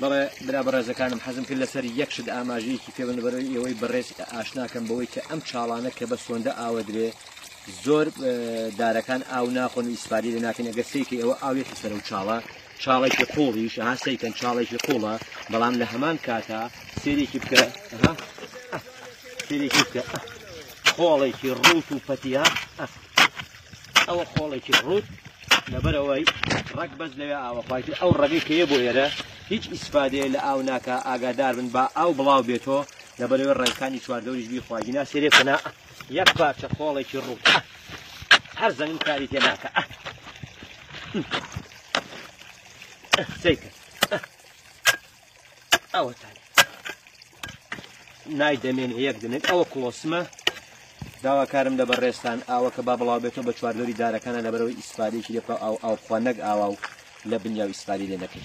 بەڵێ برا بەڕێزەکانم حەزم کرد لەسەر یەکشت ئاماژەیەکی پێ بنبەرەوە ئێوەی بەڕێز ئاشناکەم بەوەی کە ئەم چاڵانە کە بە سۆندە ئاوەدرێ زۆر دارەکان ئاو ناخۆن و ئیسپادی لە ناکەن ئەگە سێکی ئەوە ئاوێکی سەر و چاڵە چاڵێکی قوڵیش ئەها سەیکەن چاڵێکی قوڵە بەڵام لە هەمان کاتا سێرێکی بکە سێرێکی بکە خۆڵێکی ڕوت و پەتیا ئەوە خۆڵێکی ڕوت لەبەرەوەی ڕەک بەس لەوێ ئاوەخواتی ئەو ڕەگەی کەیە بۆ ئێرە هیچ ئیسفادەیە لە ئاو ناکە ئاگادار بن با ئاو بڵاو بێتەوە لەبەرەوەی ڕێکانی چواردەوریش بیخواگینا سێرێ فنا یەک پارچە خۆڵێکی ڕوو هەر زەمین کاری تێ ناکە قسەی کرد ئەوەتان نای دەمێن یەک دنێت ئەوە کڵۆسمە داواکارم لە بەڕێستان ئاوە کە با بڵاو بێتەوە بە چواردۆری دارەکانە لەبەرەوەی ئیسپادێکی لێ بکە ئەو ئاوخوا نەک ئاوا و لە بنیاو ئیسپادی لێ نەکەی